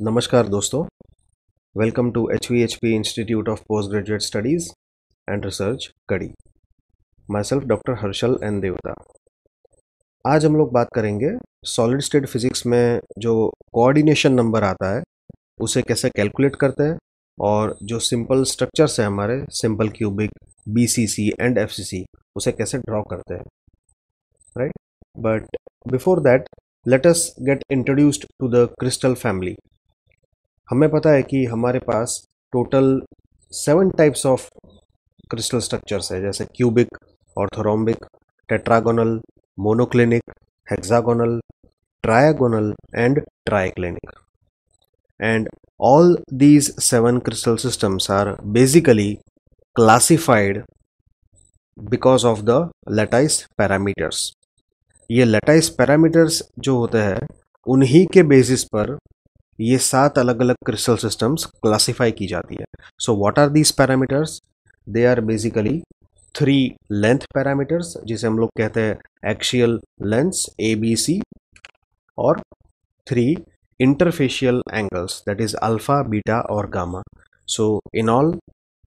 नमस्कार दोस्तों। Welcome to H V H P institute of post graduate studies and research कड़ी। Myself doctor Harshal N Devta आज हम लोग बात करेंगे सॉलिड स्टेट फिजिक्स में जो कोऑर्डिनेशन नंबर आता है, उसे कैसे कैलकुलेट करते हैं और जो सिंपल स्ट्रक्चर्स हैं हमारे simple cubic B C C and F C C उसे कैसे ड्रॉ करते हैं। Right but before that let us get introduced to the crystal family हमें पता है कि हमारे पास total seven types of crystal structures है, जैसे cubic orthorhombic tetragonal monoclinic hexagonal trigonal and triclinic and all these seven crystal systems are basically classified because of the lattice parameters ये lattice parameters जो होते हैं, उन्हीं के बेसिस पर ये सात अलग अलग क्रिस्टल सिस्टम्स क्लासीफाई की जाती है। So what are these parameters they are basically three length parameters जिसे हम लोग कहते हैं axial lengths A B C और three interfacial angles that is alpha beta और gamma so in all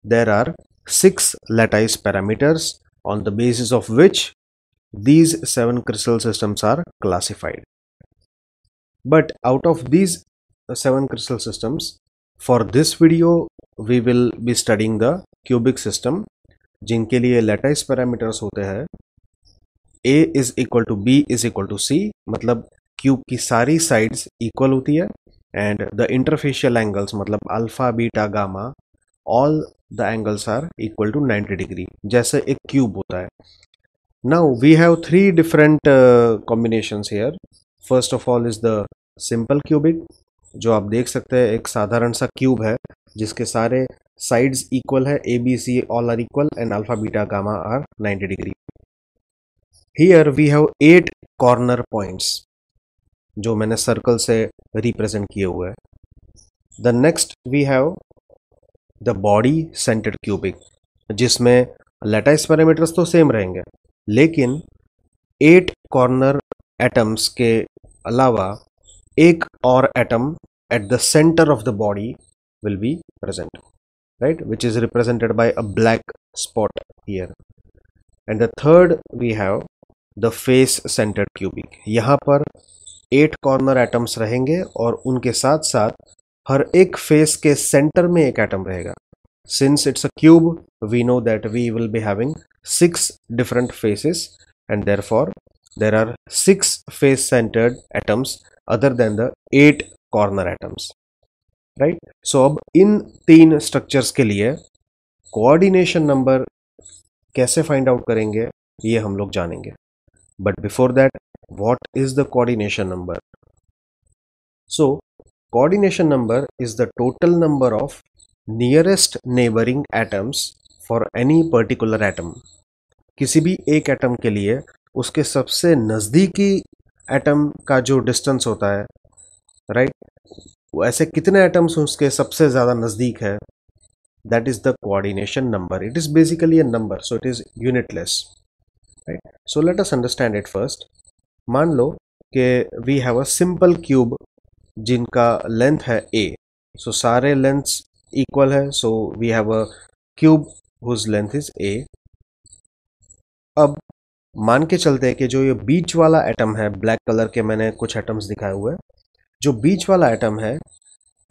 there are six lattice parameters on the basis of which these seven crystal systems are classified but out of these seven crystal systems. For this video, we will be studying the cubic system, जिनके लिए लैटाइस parameters होते हैं। A is equal to B is equal to C मतलब cube की सारी sides equal होती है and the interfacial angles मतलब alpha beta gamma all the angles are equal to 90 degree जैसे एक क्यूब होता है। Now we have three different combination here first of all is the simple cubic जो आप देख सकते हैं, एक साधारण सा क्यूब है, जिसके सारे साइड्स इक्वल है A B C all are equal and alpha beta gamma are 90 degree here we have eight corner points जो मैंने सर्कल से रिप्रेजेंट किए हुए हैं। The next we have the body centred cubic जिसमें लेटाइस पैरामीटर्स तो same रहेंगे, लेकिन एट कॉर्नर एटम्स के अलावा एक और atom at the centre of the body will be present right? Which is represented by a black spot here. And the third, we have the face centered cubic. यहाँ पर eight corner atoms रहेंगे और उनके साथ साथ हर एक face के सेंटर में एक एटम रहेगा। Since it's a cube we know that we will be having six different faces and therefore there are six face centred atoms other than the eight corner atoms right so अब इन तीन structures के लिए coordination number कैसे find out करेंगे, ये हम लोग जानेंगे। But before that what is the coordination number so coordination number is the total number of nearest neighbouring atoms for any particular atom किसी भी एक एटम के लिए उसके सबसे नज़दीकी एटम का जो डिस्टेंस होता है राइट right? ऐसे कितने एटम्स उसके सबसे ज़्यादा नज़दीक है? That is the coordination number it is basically a number so it is unitless right so let us understand it first मान लो कि we have a simple cube जिनका लेंथ है ए सो so, सारे लेंथ्स इक्वल है so we have a cube whose length is A अब मान के चलते हैं कि जो ये बीच वाला एटम है ब्लैक कलर के मैंने कुछ एटम्स दिखाए हुए जो बीच वाला एटम है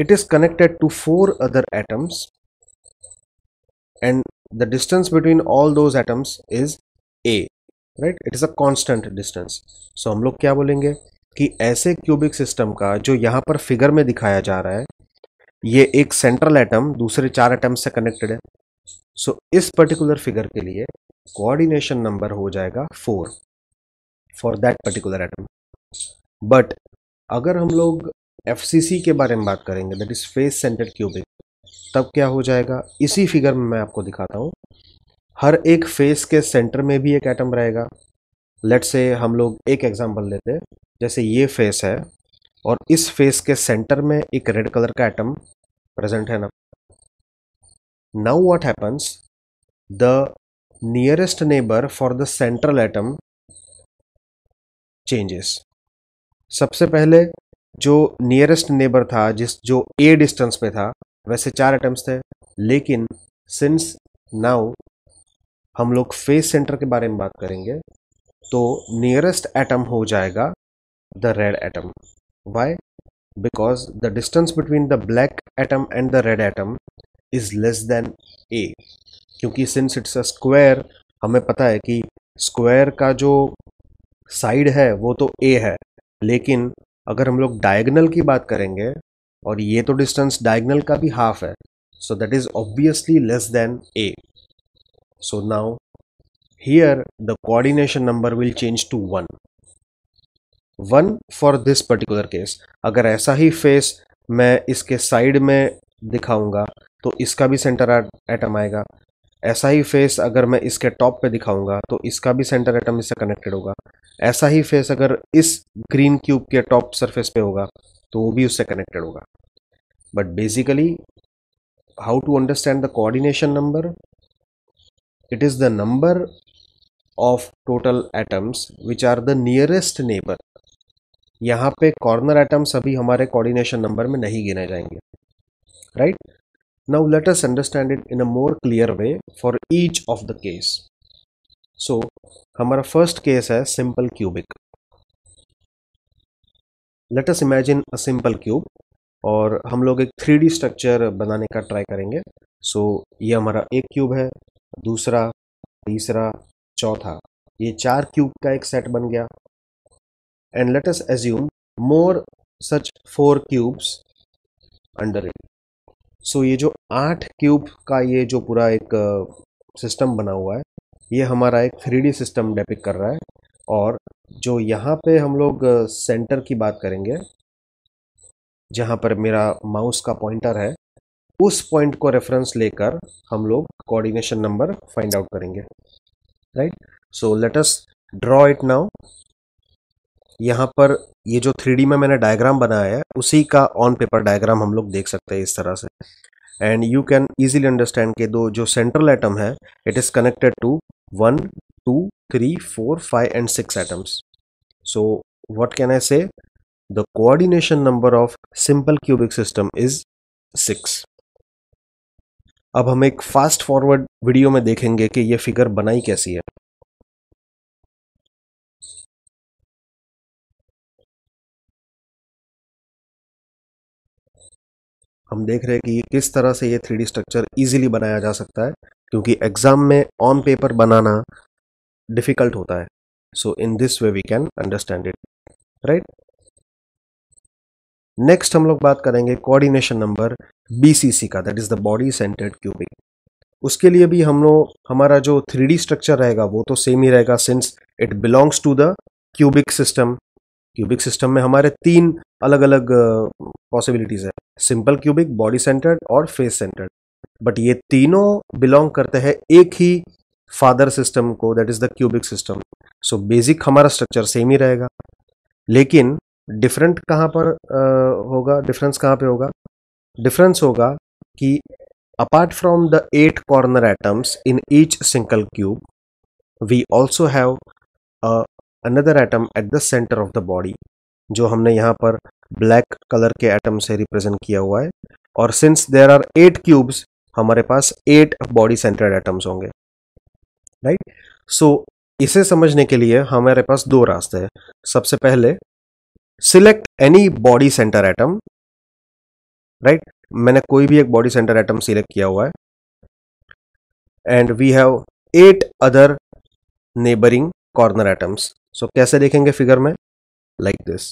it is connected to four other atoms and the distance between all those atoms is A right it is a constant distance so हम लोग क्या बोलेंगे? कि ऐसे क्यूबिक सिस्टम का जो यहाँ पर फिगर में दिखाया जा रहा है ये एक सेंट्रल एटम दूसरे चार एटम से कनेक्टेड है। सो so, इस पर्टिकुलर फिगर के लिए कोऑर्डिनेशन नंबर हो जाएगा four for that particular atom but अगर हम लोग एफसीसी के बारे में बात करेंगे that is face centre cubic तब क्या हो जाएगा? इसी फिगर में मैं आपको दिखाता हूँ। हर एक फेस के सेंटर में भी एक एटम रहेगा। लेट से हम लोग एक एग्जांपल लेते हैं, जैसे ये फेस है, और इस फेस के सेंटर में एक रेड कलर का एटम प्रेजेंट है ना। Now what happens the nearest neighbour for the central atom changes सबसे पहले जो नियरेस्ट नेबर था, जिस जो ए डिस्टेंस पे था, वैसे चार एटम्स थे। लेकिन सिंस नाउ हम लोग फेस सेंटर के बारे में बात करेंगे तो नियरेस्ट एटम हो जाएगा the red atom why because the distance between the black atom and the red atom is less than A क्योंकि सिंस इट्स अ स्क्वायर हमें पता है कि स्क्वायर का जो साइड है, वो तो ए है। लेकिन अगर हम लोग डायगनल की बात करेंगे, और ये तो डिस्टेंस डायगनल का भी हाफ़ है so that is obviously less than A so now here the coordination number will change to one one for this particular case अगर ऐसा ही फेस मैं इसके साइड में दिखाऊँगा तो इसका भी सेंटर एटम आएगा। ऐसा ही फेस अगर मैं इसके टॉप पे दिखाऊँगा तो इसका भी सेंटर एटम इससे कनेक्टेड होगा। ऐसा ही फेस अगर इस ग्रीन क्यूब के टॉप सरफेस पे होगा तो वो भी उससे कनेक्टेड होगा। But basically how to understand the coordination number it is the number of total atoms which are the nearest neighbour यहाँ पे कॉर्नर एटम्स अभी हमारे कोऑर्डिनेशन नंबर में नहीं गिने जाएँगे। Right now let us understand it in a more clear way for each of the case so हमारा first case है simple cubic let us imagine a simple cube और हम लोग एक थ्री स्ट्रक्चर बनाने का ट्राई करेंगे. सो so, ये हमारा एक क्यूब है दूसरा तीसरा चौथा. ये चार क्यूब का एक सेट बन गया. And let us assume more such four cubes under it so ये जो आठ क्यूब का ये जो पूरा एक सिस्टम बना हुआ है, ये हमारा एक थ्री सिस्टम डेपिक कर रहा है और जो यहाँ पे हम लोग सेंटर की बात करेंगे, जहाँ पर मेरा माउस का पॉइंटर है, उस पॉइंट को रेफरेंस लेकर हम लोग कोऑर्डिनेशन नंबर फाइंड आउट करेंगे right so let us draw it now यहाँ पर ये जो थ्री में मैंने डायग्राम बनाया है, उसी का ऑन पेपर डायग्राम हम लोग देख सकते हैं इस तरह से। And you can easily understand के दो जो सेंट्रल एटम है it is connected to one two three four five and six atoms so what can I say the coordination number of simple cubic system is six अब हम एक fast forward video में देखेंगे कि ये figure बनाई कैसी है। हम देख रहे हैं कि किस तरह से ये थ्री स्ट्रक्चर इजीली बनाया जा सकता है, क्योंकि एग्ज़ाम में ऑन पेपर बनाना डिफ़िकल्ट होता है। So in this way we can understand it right next हम लोग बात करेंगे कोऑर्डिनेशन नंबर बीसीसी का that is the body centred cubic उसके लिए भी हम लोग, हमारा जो थ्री स्ट्रक्चर रहेगा, वो तो सेम ही रहेगा since it belongs to the cubic system cubic system में हमारे तीन अलग अलग पॉसिबिलिटीज है। सिंपल क्यूबिक बॉडी सेंटर्ड और फेस सेंटर्ड बट ये तीनों बिलोंग करते हैं एक ही फादर सिस्टम को that is the cubic system so basic हमारा स्ट्रक्चर सेम ही रहेगा। लेकिन डिफरेंट कहाँ पर होगा? डिफरेंस कहाँ पे होगा? डिफरेंस होगा कि apart from the eight corner atoms in each single cube we also have another atom at the centre of the body जो हमने यहाँ पर ब्लैक कलर के एटम से रिप्रेजेंट किया हुआ है। और since there are eight cubes हमारे पास एट बॉडी सेंटर्ड एटम्स होंगे। राइट सो इसे समझने के लिए हमारे पास दो रास्ते हैं। सबसे पहले select any body centre atom right मैंने कोई भी एक बॉडी सेंटर एटम सिलेक्ट किया हुआ है। And we have eight other neighbouring corner atoms so so, कैसे देखेंगे फिगर में? लाइक दिस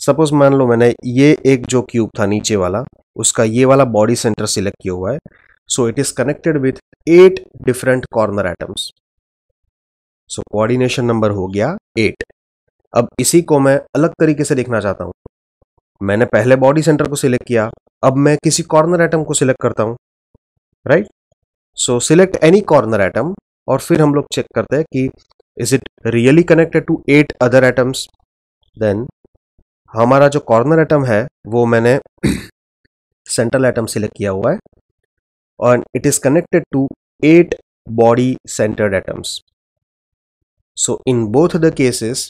सपोज़ मान लो मैंने ये एक जो क्यूब था नीचे वाला उसका ये वाला बॉडी सेंटर सिलेक्ट किया हुआ है। So it is connected with eight different corner atoms so coordination number हो गया एट अब इसी को मैं अलग तरीके से देखना चाहता हूँ। मैंने पहले बॉडी सेंटर को सिलेक्ट किया अब मैं किसी कॉर्नर एटम को सिलेक्ट करता हूँ। Right so select any corner atom और फिर हम लोग चेक करते हैं कि is it really connected to eight other atoms then हमारा जो कॉर्नर एटम है, वो मैंने सेंट्रल एटम सिलेक्ट किया हुआ है। और it is connected to eight body centred atoms so, in both the cases,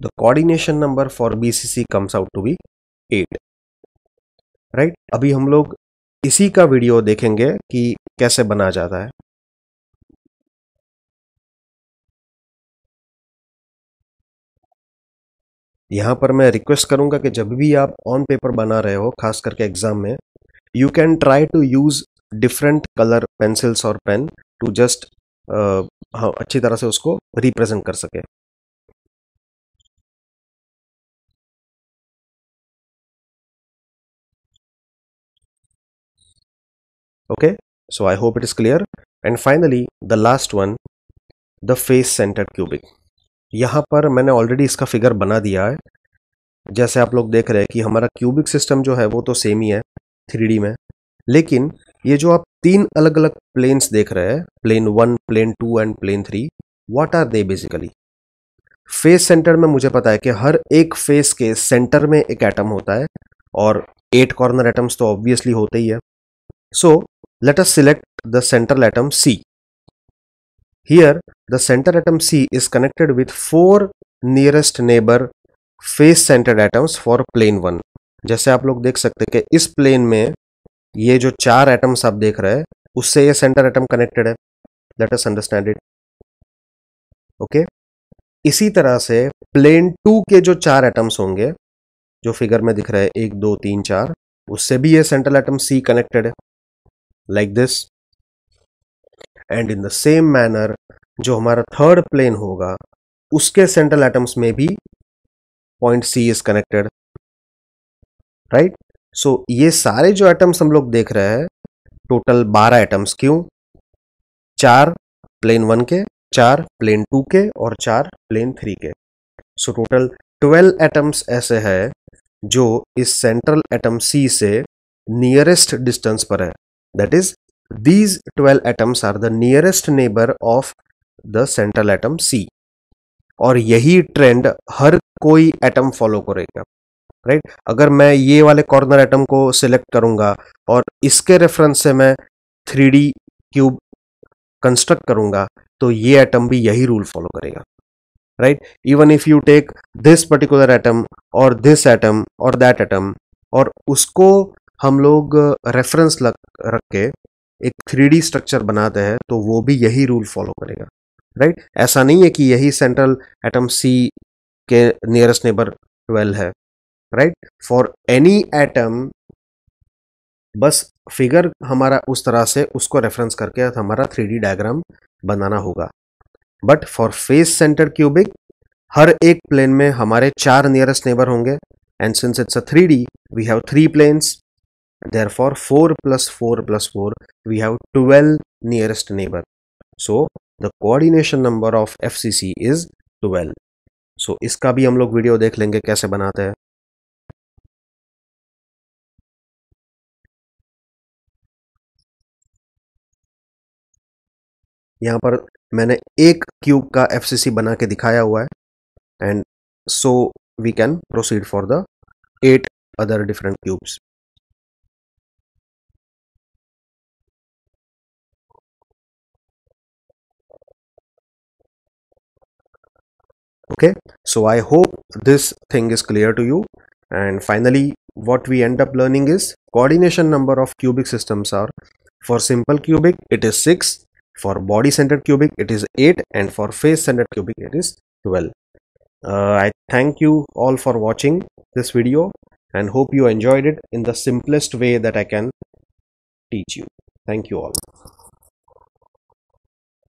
the coordination number for bcc comes out to be eight right अभी हम लोग इसी का वीडियो देखेंगे कि कैसे बना जाता है। यहाँ पर मैं रिक्वेस्ट करूँगा कि जब भी आप ऑन पेपर बना रहे हो, खास करके एग्ज़ाम में you can try to use different colour pencils और पेन टू जस्ट हाँ अच्छी तरह से उसको रिप्रेजेंट कर सके। Okay? So, i hope it is clear. And finally, the last one, the face centered cubic. यहाँ पर मैंने ऑलरेडी इसका फिगर बना दिया है। जैसे आप लोग देख रहे हैं कि हमारा क्यूबिक सिस्टम जो है वो तो सेम ही है थ्री में। लेकिन ये जो आप तीन अलग अलग प्लेन्स देख रहे हैं plane one plane two and plane three what are they basically face centre में मुझे पता है कि हर एक फेस के सेंटर में एक एटम होता है और एट कॉर्नर एटम्स तो ऑब्वियसली होते ही है। सो let us select the central atom C. Here, the center atom C is connected with four nearest neighbor face centered atoms for plane 1. जैसे आप लोग देख सकते हैं कि इस प्लेन में ये जो चार एटम्स आप देख रहे हैं, उससे ये सेंटर एटम कनेक्टेड है। Let us understand it okay इसी तरह से प्लेन टू के जो चार एटम्स होंगे, जो फिगर में दिख रहे हैं, एक, दो, तीन, चार, उससे भी ये सेंट्रल एटम सी कनेक्टेड है। Like this. And in the same manner जो हमारा थर्ड प्लेन होगा, उसके सेंट्रल एटम्स में भी point C is connected right so ये सारे जो एटम्स हम लोग देख रहे हैं टोटल बारह एटम्स क्यों? चार प्लेन वन के, चार प्लेन टू के और चार प्लेन थ्री के। सो टोटल ट्वेल्व एटम्स ऐसे हैं, जो इस सेंट्रल एटम सी से नियरेस्ट डिस्टेंस पर है। That is these 12 atoms are the nearest neighbor of the central atom C और यही ट्रेंड हर कोई एटम फॉलो करेगा राइट right? अगर मैं ये वाले कॉर्नर एटम को सिलेक्ट करूँगा और इसके रेफरेंस से मैं थ्री क्यूब कंस्ट्रक्ट करूँगा तो ये एटम भी यही रूल फॉलो करेगा right even if you take this particular atom और दिस एटम और दैट एटम और उसको हम लोग रेफरेंस रख के एक थ्री स्ट्रक्चर बनाते हैं तो वो भी यही रूल फॉलो करेगा राइट ऐसा नहीं है कि यही सेंट्रल एटम सी के नियरेस्ट नेबर ट्वेल्व है राइट फॉर एनी एटम बस फिगर हमारा उस तरह से उसको रेफरेंस करके हमारा थ्री डी डायग्राम बनाना होगा। But for face centre cubic हर एक प्लेन में हमारे चार नियरेस्ट नेबर होंगे and since it's a three D we have three planes therefore 4 plus 4 plus 4 we have 12 nearest neighbor so the coordination number of fcc is 12 so इसका भी हम लोग video देख लेंगे कैसे बनाते हैं यहाँ पर मैंने एक क्यूब का FCC बना के दिखाया हुआ है and so we can proceed for the eight other different cubes okay? So i hope this thing is clear to you. And finally what we end up learning is coordination number of cubic systems are for simple cubic it is 6 for body centered cubic it is 8 and for face centered cubic it is 12 uh, i thank you all for watching this video and hope you enjoyed it in the simplest way that i can teach you. Thank you all